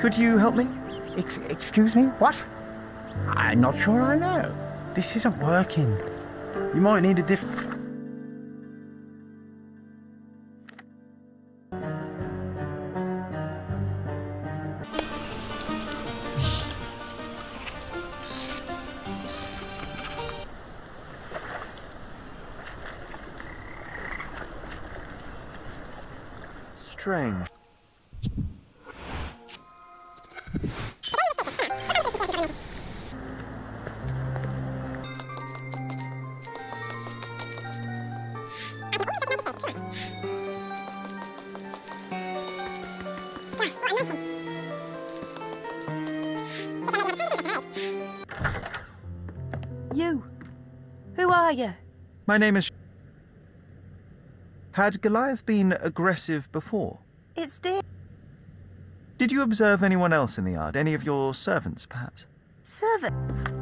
Could you help me? Ex- excuse me? What? I'm not sure I know. This isn't working. You might need a different. You. Who are you? My name is. Had Goliath been aggressive before? It's dear. Did you observe anyone else in the yard? Any of your servants, perhaps? Servant.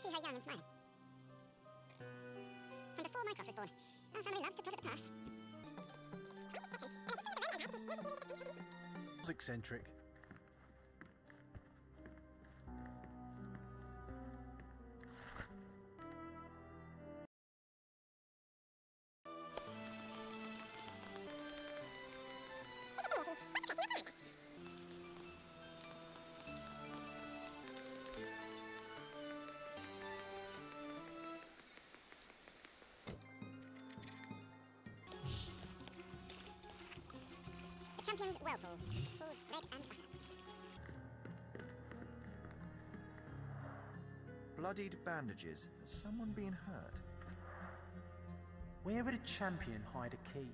To see her young and smiling. From before Mycroft was born, our family loves to at the eccentric. Champion's whirlpool. Bread and butter. Bloodied bandages. Has someone been hurt? Where would a champion hide a key?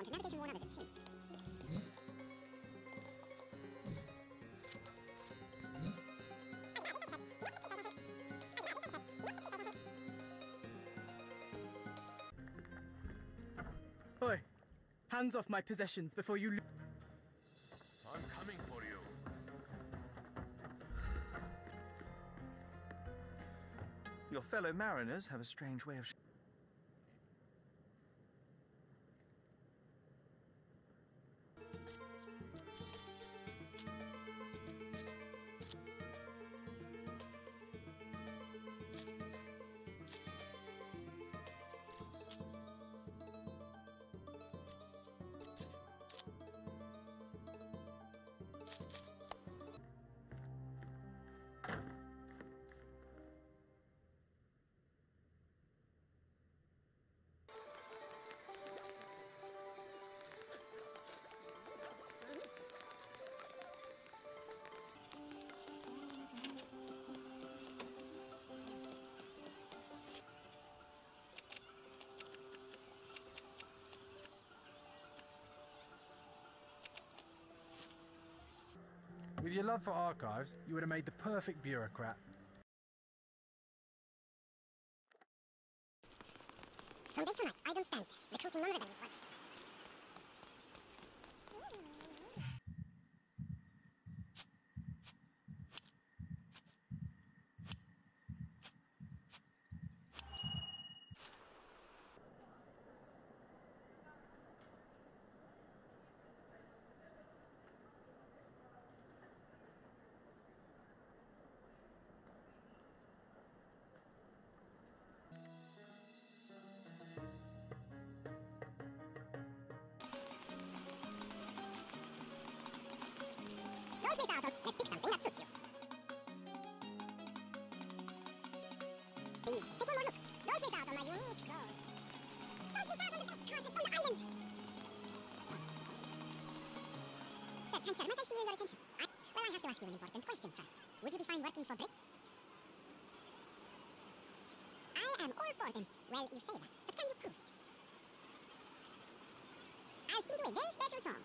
A to navigate and warn others at sea. Oi! Hands off my possessions before you. Lo- I'm coming for you. Your fellow mariners have a strange way of. With your love for archives, you would have made the perfect bureaucrat. On... Let's pick something that suits you. B. Take one more look. Don't miss out on my unique clothes. Don't miss out on the best carpets on the island. Sir, kind sir, might I steal your attention? I, well, I have to ask you an important question first. Would you be fine working for Brits? I am all for them. Well, you say that, but can you prove it? I'll sing you a very special song.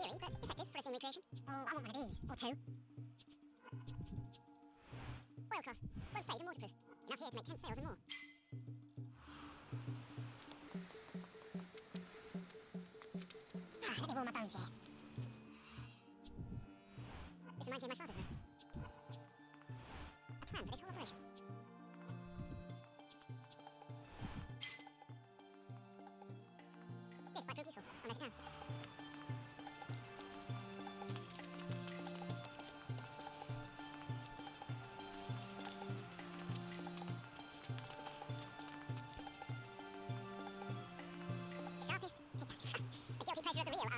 Eerie, but effective for a scene recreation. Oh, I want one of these. Or two. Oilcloth. Won't fade and waterproof. Enough here to make ten sails and more. Ah, let me warm my bones here. This reminds me of my father's room.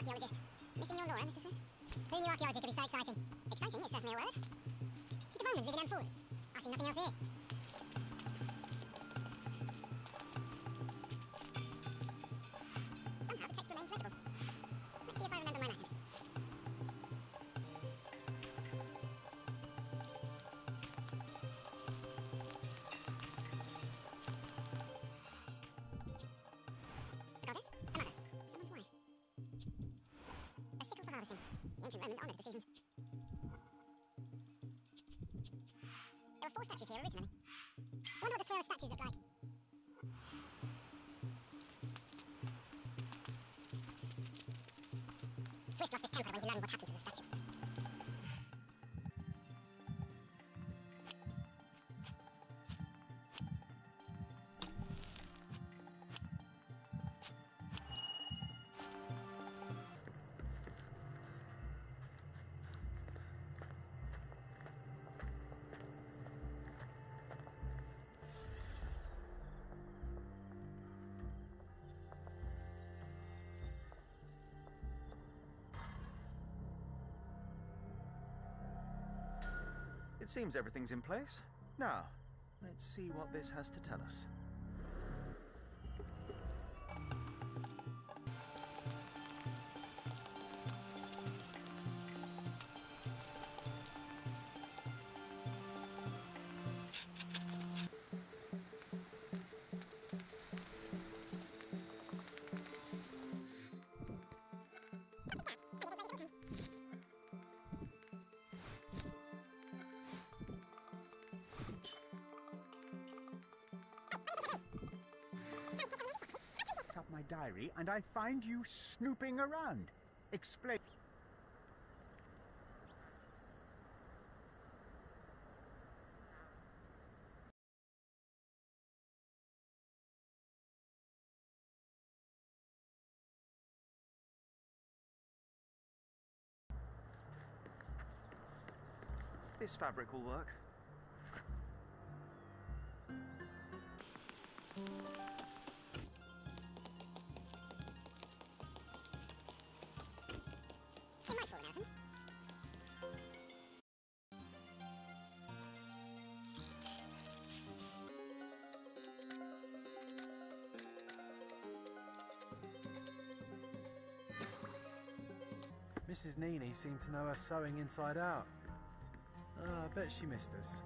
Archaeologist. Missing your Laura, Mr. Smith? Who knew archaeology could be so exciting? Exciting is certainly a word. The Romans living amphoras. I see nothing else here. Romans honoured. There were four statues here originally. I wonder what the thriller statues look like. Swift lost his temper when he learned what happened to the statue. Seems everything's in place. Now, let's see what this has to tell us. My diary, and I find you snooping around. Explain. This fabric will work. Mrs. Nini seemed to know her sewing inside out. Ah, I bet she missed us.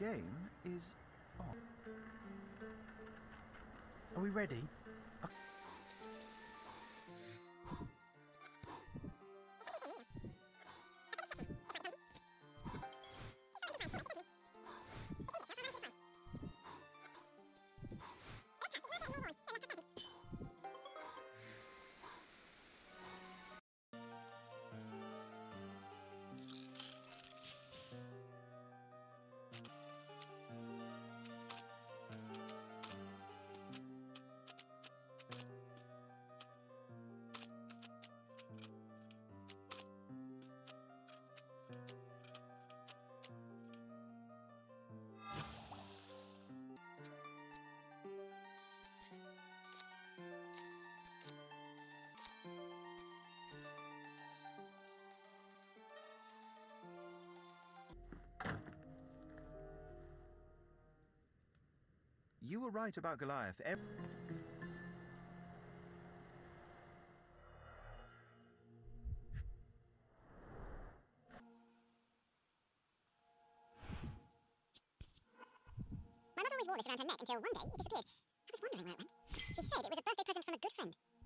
Game is on. Are we ready? You were right about Goliath. Ev- My mother always wore this around her neck until one day it disappeared. I was wondering where it went. She said it was